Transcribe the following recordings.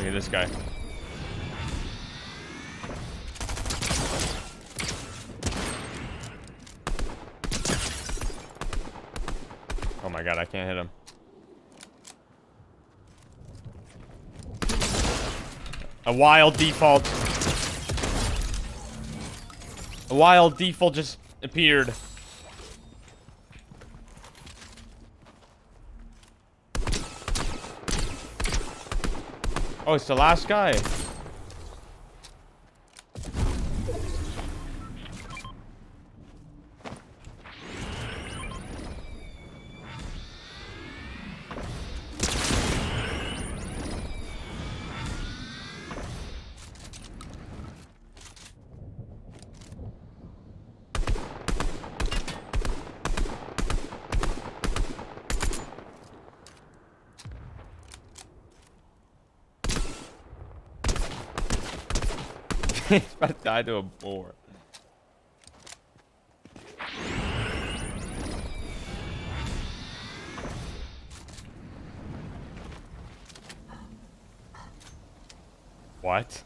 Look at this guy. Oh my god, I can't hit him. A wild default. A wild default just appeared. Oh, it's the last guy. He's about to die to a boar. What?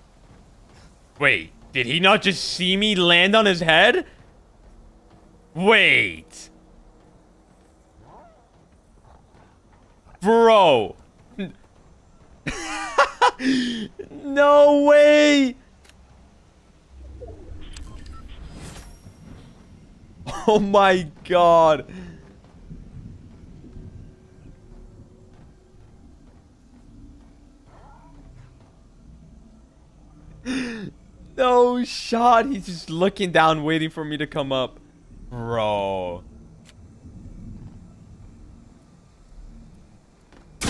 Wait, did he not just see me land on his head? Wait. Bro. no way. Oh my god. No shot. He's just looking down, waiting for me to come up. Bro.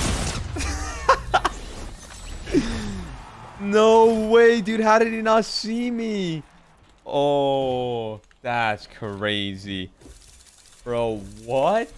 no way, dude. How did he not see me? Oh, that's crazy. Bro, what?